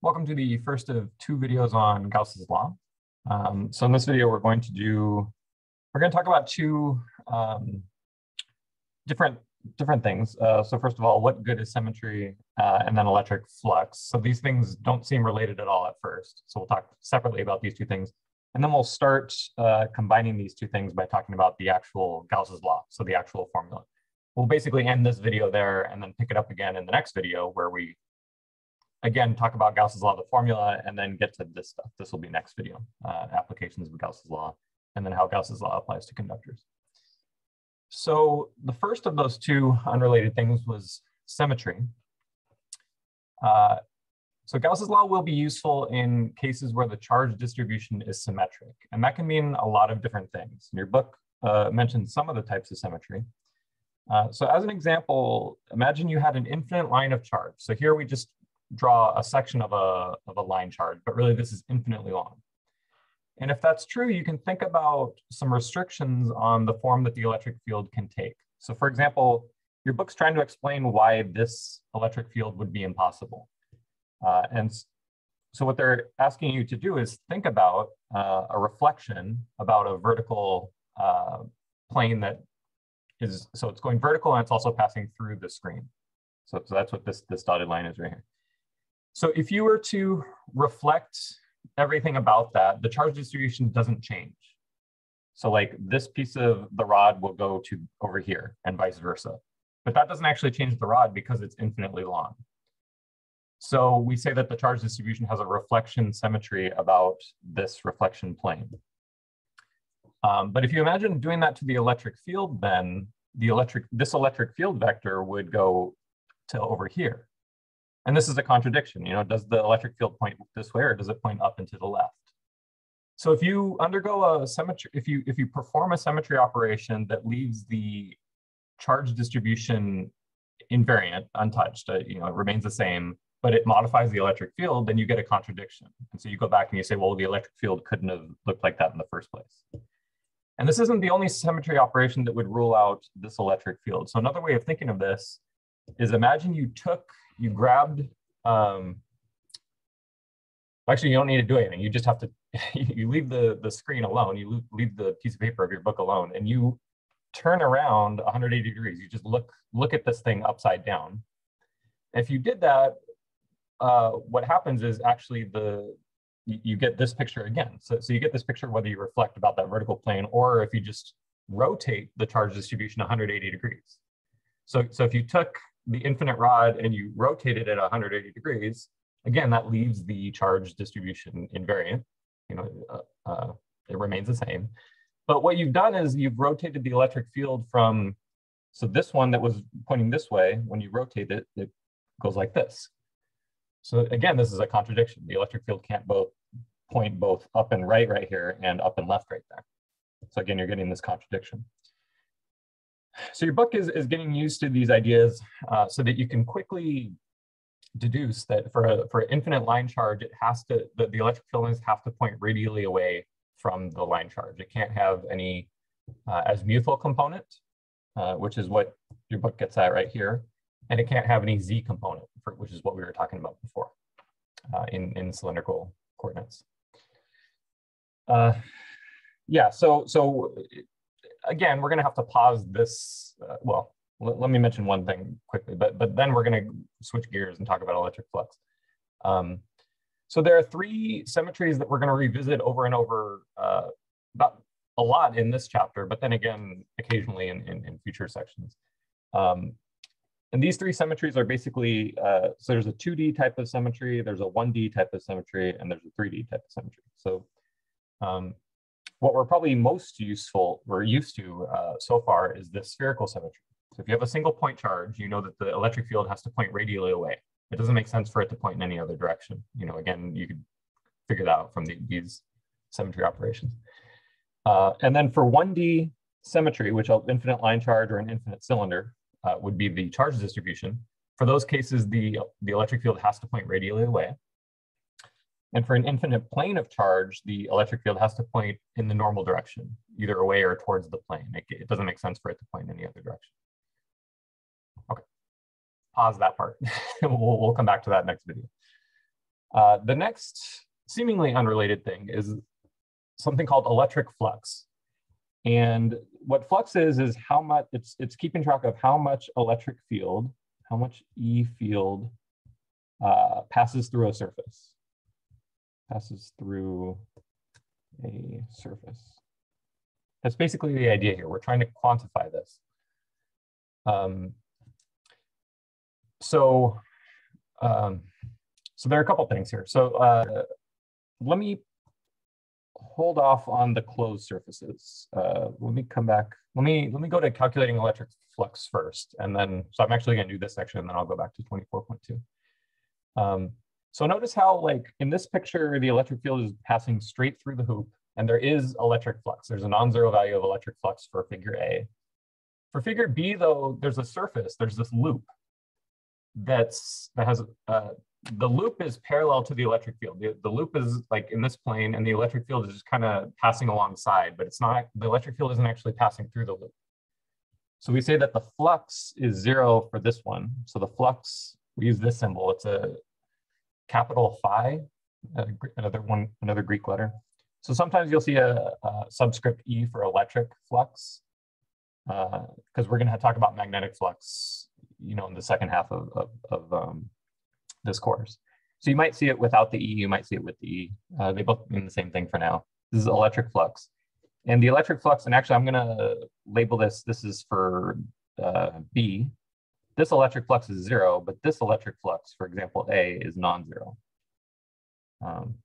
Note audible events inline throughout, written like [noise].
Welcome to the first of two videos on Gauss's law. Um, so in this video, we're going to do, we're going to talk about two um, different different things. Uh, so first of all, what good is symmetry uh, and then electric flux? So these things don't seem related at all at first. So we'll talk separately about these two things. And then we'll start uh, combining these two things by talking about the actual Gauss's law, so the actual formula. We'll basically end this video there and then pick it up again in the next video where we again, talk about Gauss's law, the formula, and then get to this stuff. This will be next video, uh, applications of Gauss's law, and then how Gauss's law applies to conductors. So the first of those two unrelated things was symmetry. Uh, so Gauss's law will be useful in cases where the charge distribution is symmetric, and that can mean a lot of different things. Your book uh, mentions some of the types of symmetry. Uh, so as an example, imagine you had an infinite line of charge. So here we just draw a section of a, of a line charge, but really this is infinitely long. And if that's true, you can think about some restrictions on the form that the electric field can take. So for example, your book's trying to explain why this electric field would be impossible. Uh, and so what they're asking you to do is think about uh, a reflection about a vertical uh, plane that is, so it's going vertical and it's also passing through the screen. So, so that's what this, this dotted line is right here. So if you were to reflect everything about that, the charge distribution doesn't change. So like this piece of the rod will go to over here and vice versa. But that doesn't actually change the rod because it's infinitely long. So we say that the charge distribution has a reflection symmetry about this reflection plane. Um, but if you imagine doing that to the electric field, then the electric this electric field vector would go to over here. And this is a contradiction, you know, does the electric field point this way or does it point up and to the left? So if you undergo a symmetry, if you if you perform a symmetry operation that leaves the charge distribution invariant, untouched, uh, you know, it remains the same, but it modifies the electric field, then you get a contradiction. And so you go back and you say, well, the electric field couldn't have looked like that in the first place. And this isn't the only symmetry operation that would rule out this electric field. So another way of thinking of this is imagine you took you grabbed, um, actually you don't need to do anything. You just have to, [laughs] you leave the, the screen alone, you leave the piece of paper of your book alone and you turn around 180 degrees. You just look, look at this thing upside down. If you did that, uh, what happens is actually the, you get this picture again. So, so you get this picture whether you reflect about that vertical plane or if you just rotate the charge distribution 180 degrees. So, so if you took the infinite rod and you rotate it at 180 degrees, again, that leaves the charge distribution invariant. You know, uh, uh, it remains the same. But what you've done is you've rotated the electric field from, so this one that was pointing this way, when you rotate it, it goes like this. So again, this is a contradiction. The electric field can't both point both up and right right here and up and left right there. So again, you're getting this contradiction. So your book is, is getting used to these ideas uh, so that you can quickly deduce that for a, for an infinite line charge, it has to, the, the electric field lines have to point radially away from the line charge. It can't have any uh, azimuthal component, uh, which is what your book gets at right here. And it can't have any z component, for, which is what we were talking about before uh, in, in cylindrical coordinates. Uh, yeah, so, so again, we're going to have to pause this. Uh, well, let me mention one thing quickly, but, but then we're going to switch gears and talk about electric flux. Um, so there are three symmetries that we're going to revisit over and over, uh, not a lot in this chapter, but then again, occasionally in, in, in future sections. Um, and these three symmetries are basically, uh, so there's a 2D type of symmetry, there's a 1D type of symmetry, and there's a 3D type of symmetry. So um, what we're probably most useful, we're used to uh, so far is the spherical symmetry. So if you have a single point charge, you know that the electric field has to point radially away. It doesn't make sense for it to point in any other direction. You know, again, you could figure that out from the, these symmetry operations. Uh, and then for 1D symmetry, which an infinite line charge or an infinite cylinder uh, would be the charge distribution. For those cases, the, the electric field has to point radially away. And for an infinite plane of charge, the electric field has to point in the normal direction, either away or towards the plane. It, it doesn't make sense for it to point in any other direction. Okay, pause that part. [laughs] we'll, we'll come back to that next video. Uh, the next seemingly unrelated thing is something called electric flux. And what flux is, is how much, it's, it's keeping track of how much electric field, how much E field uh, passes through a surface. Passes through a surface. That's basically the idea here. We're trying to quantify this. Um, so, um, so there are a couple things here. So uh, let me hold off on the closed surfaces. Uh, let me come back. Let me let me go to calculating electric flux first, and then so I'm actually going to do this section, and then I'll go back to 24.2. Um, so notice how like in this picture, the electric field is passing straight through the hoop, and there is electric flux. There's a non-zero value of electric flux for figure A. For figure B, though, there's a surface. There's this loop that's that has uh, the loop is parallel to the electric field. The, the loop is like in this plane and the electric field is just kind of passing alongside, but it's not, the electric field isn't actually passing through the loop. So we say that the flux is zero for this one. So the flux, we use this symbol, it's a capital phi, another one, another Greek letter. So sometimes you'll see a, a subscript E for electric flux, because uh, we're gonna talk about magnetic flux, you know, in the second half of, of, of um, this course. So you might see it without the E, you might see it with the E. Uh, they both mean the same thing for now. This is electric flux. And the electric flux, and actually I'm gonna label this, this is for uh, B. This electric flux is zero, but this electric flux, for example, A is non-zero. Um,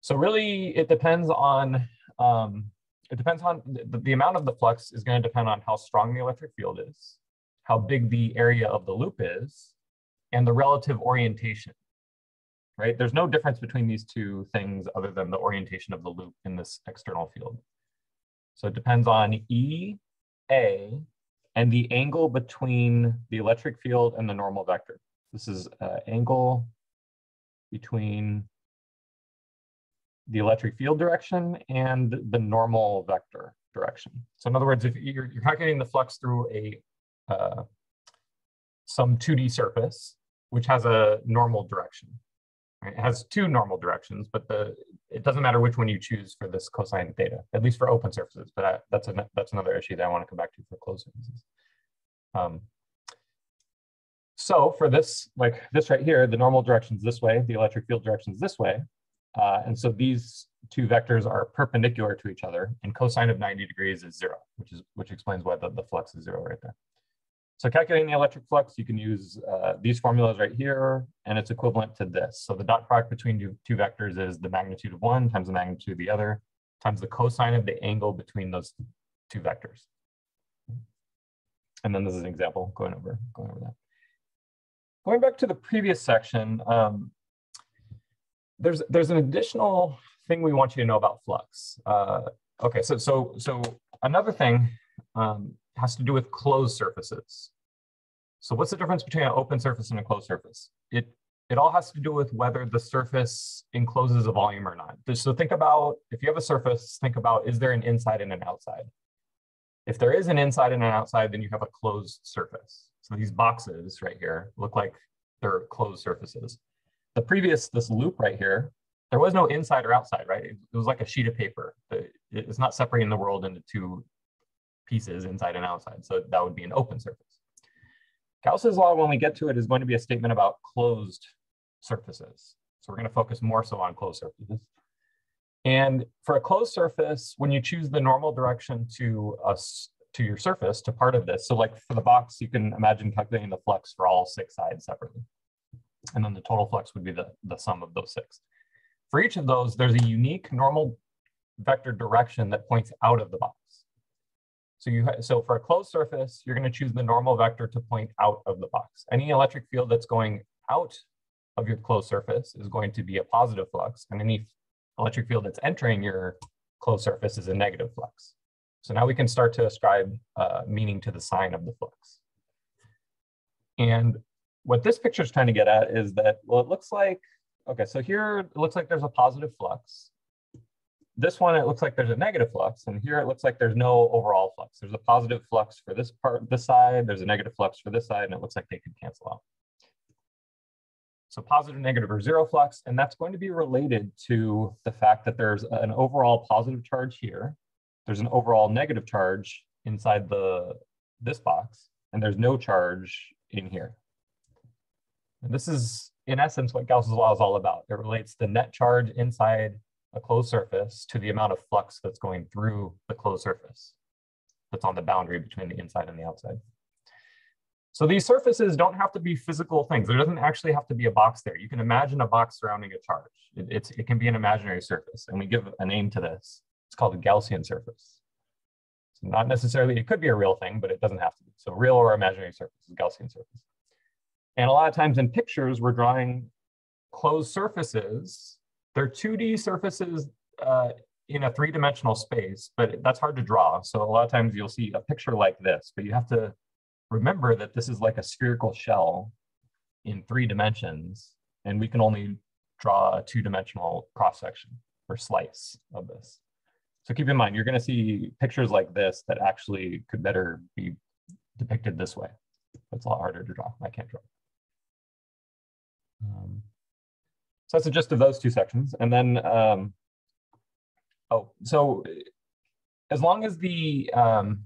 so really it depends on, um, it depends on, the, the amount of the flux is gonna depend on how strong the electric field is, how big the area of the loop is, and the relative orientation, right? There's no difference between these two things other than the orientation of the loop in this external field. So it depends on E, A, and the angle between the electric field and the normal vector. This is uh, angle between the electric field direction and the normal vector direction. So in other words, if you're, you're calculating the flux through a uh, some 2D surface, which has a normal direction. Right? It has two normal directions, but the it doesn't matter which one you choose for this cosine theta, at least for open surfaces. But I, that's a, that's another issue that I want to come back to Um, so for this, like this right here, the normal direction is this way, the electric field direction is this way. Uh, and so these two vectors are perpendicular to each other and cosine of 90 degrees is zero, which is which explains why the, the flux is zero right there. So calculating the electric flux, you can use uh, these formulas right here, and it's equivalent to this. So the dot product between two, two vectors is the magnitude of one times the magnitude of the other, times the cosine of the angle between those two vectors. And then this is an example going over, going over that. Going back to the previous section, um, there's, there's an additional thing we want you to know about flux. Uh, okay, so, so, so another thing um, has to do with closed surfaces. So what's the difference between an open surface and a closed surface? It, it all has to do with whether the surface encloses a volume or not. So think about, if you have a surface, think about, is there an inside and an outside? If there is an inside and an outside, then you have a closed surface. So these boxes right here look like they're closed surfaces. The previous, this loop right here, there was no inside or outside, right? It, was like a sheet of paper. It's not separating the world into two pieces inside and outside. So that would be an open surface. Gauss's law, when we get to it, is going to be a statement about closed surfaces. So we're going to focus more so on closed surfaces. And for a closed surface, when you choose the normal direction to us to your surface, to part of this, so like for the box, you can imagine calculating the flux for all six sides separately. And then the total flux would be the, the sum of those six. For each of those, there's a unique normal vector direction that points out of the box. So you have so for a closed surface, you're going to choose the normal vector to point out of the box. Any electric field that's going out of your closed surface is going to be a positive flux, and any electric field that's entering your closed surface is a negative flux. So now we can start to ascribe uh, meaning to the sign of the flux. And what this picture is trying to get at is that, well, it looks like, okay, so here it looks like there's a positive flux this one, it looks like there's a negative flux, and here it looks like there's no overall flux. There's a positive flux for this part, this side, there's a negative flux for this side, and it looks like they could cancel out. So positive, negative, or zero flux, and that's going to be related to the fact that there's an overall positive charge here. There's an overall negative charge inside the this box, and there's no charge in here. And this is, in essence, what Gauss's law is all about. It relates the net charge inside a closed surface to the amount of flux that's going through the closed surface that's on the boundary between the inside and the outside. So these surfaces don't have to be physical things. There doesn't actually have to be a box there. You can imagine a box surrounding a charge. It, it can be an imaginary surface, and we give a name to this. It's called a Gaussian surface. So not necessarily, it could be a real thing, but it doesn't have to be. So real or imaginary surface is Gaussian surface. And a lot of times in pictures, we're drawing closed surfaces. They're 2D surfaces uh, in a three-dimensional space, but that's hard to draw. So a lot of times you'll see a picture like this, but you have to remember that this is like a spherical shell in three dimensions, and we can only draw a two-dimensional cross-section or slice of this. So keep in mind, you're gonna see pictures like this that actually could better be depicted this way. It's a lot harder to draw, I can't draw. Um, so that's the gist of those two sections. And then, um, oh, so as long as the, um,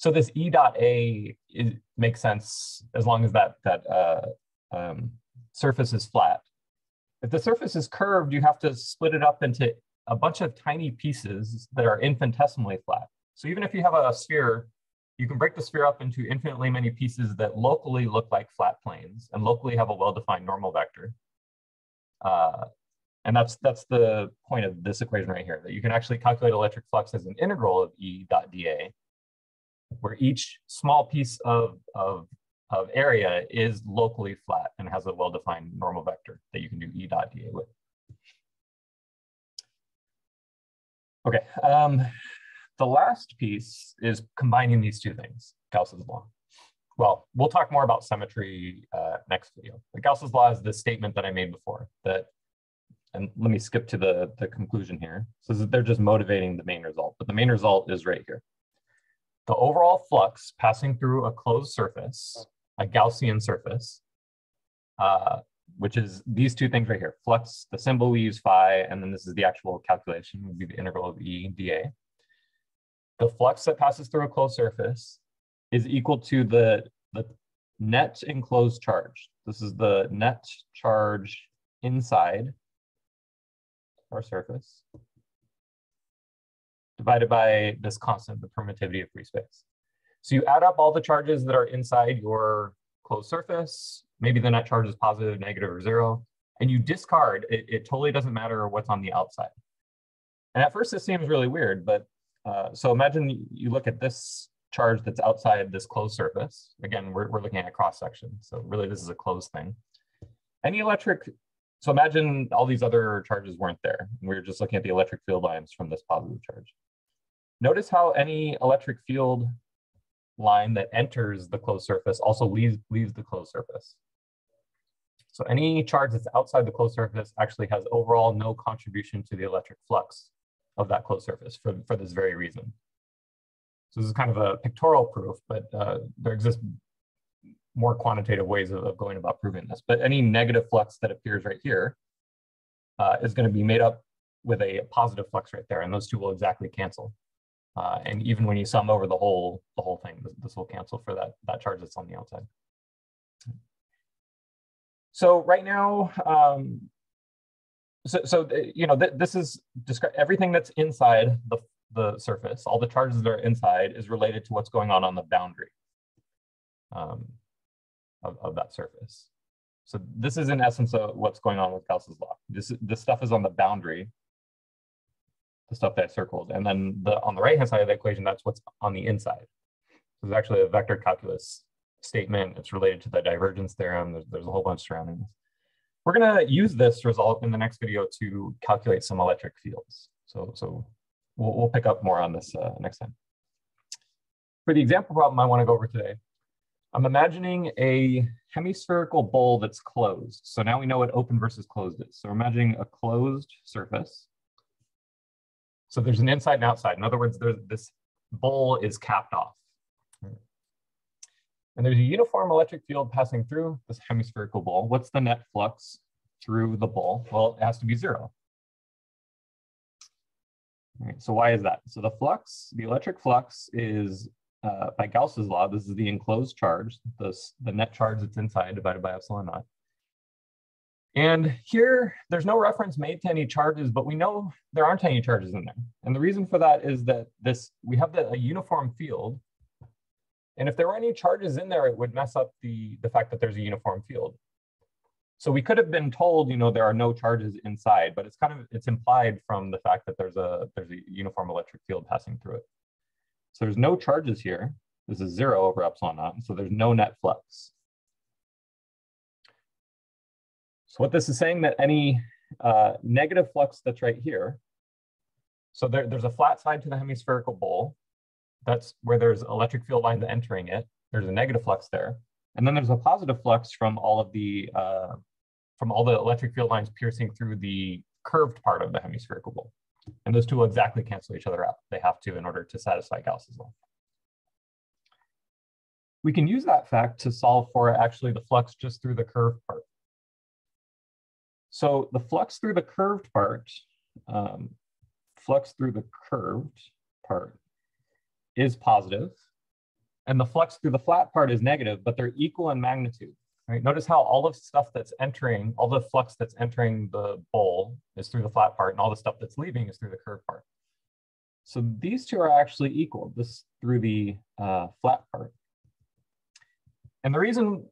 so this E dot A is, makes sense as long as that, that uh, um, surface is flat. If the surface is curved, you have to split it up into a bunch of tiny pieces that are infinitesimally flat. So even if you have a sphere, you can break the sphere up into infinitely many pieces that locally look like flat planes and locally have a well-defined normal vector. Uh, and that's that's the point of this equation right here, that you can actually calculate electric flux as an integral of E dot dA, where each small piece of, of, of area is locally flat and has a well-defined normal vector that you can do E dot dA with. Okay, um, the last piece is combining these two things, Gauss's law. Well, we'll talk more about symmetry uh, next video. But Gauss's law is the statement that I made before that, and let me skip to the, the conclusion here. So they're just motivating the main result, but the main result is right here. The overall flux passing through a closed surface, a Gaussian surface, uh, which is these two things right here. Flux, the symbol we use phi, and then this is the actual calculation, would be the integral of E dA. The flux that passes through a closed surface is equal to the, the net enclosed charge. This is the net charge inside our surface divided by this constant, the permittivity of free space. So you add up all the charges that are inside your closed surface, maybe the net charge is positive, negative, or zero, and you discard, it, it totally doesn't matter what's on the outside. And at first this seems really weird, but uh, so imagine you look at this charge that's outside this closed surface. Again, we're, we're looking at a cross section. So really this is a closed thing. Any electric, so imagine all these other charges weren't there. We we're just looking at the electric field lines from this positive charge. Notice how any electric field line that enters the closed surface also leaves, leaves the closed surface. So any charge that's outside the closed surface actually has overall no contribution to the electric flux of that closed surface for, for this very reason. So this is kind of a pictorial proof, but uh, there exists more quantitative ways of, of, going about proving this. But any negative flux that appears right here uh, is going to be made up with a positive flux right there, and those two will exactly cancel. Uh, and even when you sum over the whole the whole thing, this, this will cancel for that that charge that's on the outside. So right now, um, so, so uh, you know, th this is everything that's inside the, the surface, all the charges that are inside is related to what's going on on the boundary um, of, of that surface. So this is in essence of what's going on with Gauss's law. This, this stuff is on the boundary, the stuff that circled. And then the, on the right-hand side of the equation, that's what's on the inside. So there's actually a vector calculus statement. It's related to the divergence theorem. There's, there's a whole bunch surrounding this. We're going to use this result in the next video to calculate some electric fields. So, so we'll, we'll pick up more on this uh, next time. For the example problem I want to go over today, I'm imagining a hemispherical bowl that's closed. So now we know what open versus closed is. So we're imagining a closed surface. So there's an inside and outside. In other words, this bowl is capped off. And there's a uniform electric field passing through this hemispherical bowl. What's the net flux through the bowl? Well, it has to be zero. So why is that? So the flux, the electric flux is uh, by Gauss's law, this is the enclosed charge, this, the net charge that's inside divided by epsilon naught. And here, there's no reference made to any charges, but we know there aren't any charges in there. And the reason for that is that this we have the, a uniform field. And if there were any charges in there, it would mess up the, the fact that there's a uniform field. So we could have been told, you know, there are no charges inside, but it's kind of, it's implied from the fact that there's a, there's a uniform electric field passing through it. So there's no charges here. This is zero over epsilon naught. So there's no net flux. So what this is saying that any uh, negative flux that's right here, so there, there's a flat side to the hemispherical bowl. That's where there's electric field lines entering it. There's a negative flux there. And then there's a positive flux from all of the uh, from all the electric field lines piercing through the curved part of the hemispherical bowl. And those two will exactly cancel each other out. They have to in order to satisfy Gauss's law. We can use that fact to solve for actually the flux just through the curved part. So the flux through the curved part, um, flux through the curved part is positive, and the flux through the flat part is negative, but they're equal in magnitude. Right? Notice how all of stuff that's entering, all the flux that's entering the bowl is through the flat part and all the stuff that's leaving is through the curved part. So these two are actually equal, this through the uh, flat part. And the reason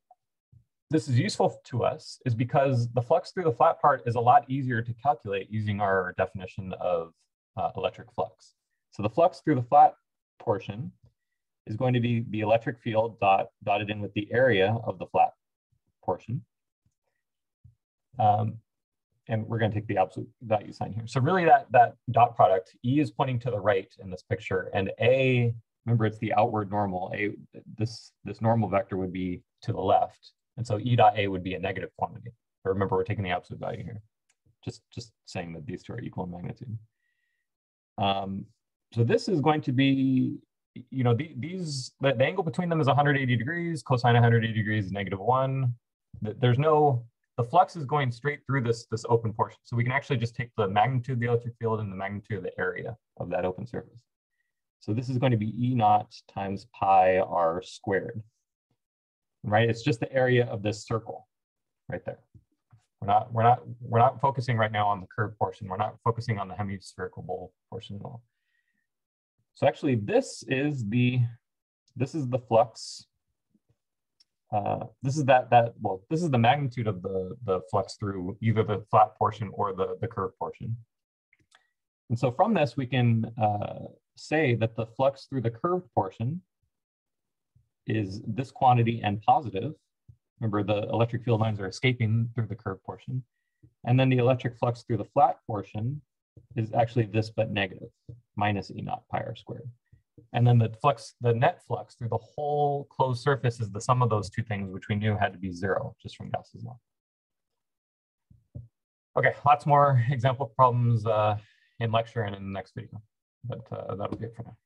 this is useful to us is because the flux through the flat part is a lot easier to calculate using our definition of uh, electric flux. So the flux through the flat portion is going to be the electric field dot, dotted in with the area of the flat portion. Um, and we're going to take the absolute value sign here. So really that, that dot product, E is pointing to the right in this picture, and A, remember it's the outward normal, A, this, this normal vector would be to the left. And so E dot A would be a negative quantity. But remember, we're taking the absolute value here. Just, just saying that these two are equal in magnitude. Um, so this is going to be you know, the, these, the, the, angle between them is 180 degrees, cosine 180 degrees is negative one. There's no, the flux is going straight through this, this open portion. So we can actually just take the magnitude of the electric field and the magnitude of the area of that open surface. So this is going to be E naught times pi r squared, right? It's just the area of this circle right there. We're not, we're not, we're not focusing right now on the curved portion. We're not focusing on the hemispherical bowl portion at all. So actually this is the, this is the flux. Uh, this is that, that, well, this is the magnitude of the, the flux through either the flat portion or the, the curved portion. And so from this, we can uh, say that the flux through the curved portion is this quantity and positive. Remember, the electric field lines are escaping through the curved portion. And then the electric flux through the flat portion is actually this but negative, minus E naught pi r squared. And then the flux, the net flux through the whole closed surface is the sum of those two things, which we knew had to be zero just from Gauss's law. Okay, lots more [laughs] example problems uh, in lecture and in the next video, but uh, that'll be it for now.